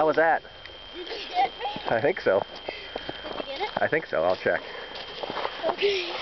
How was that? Did you get me? I think so. Did you get it? I think so. I'll check. Okay.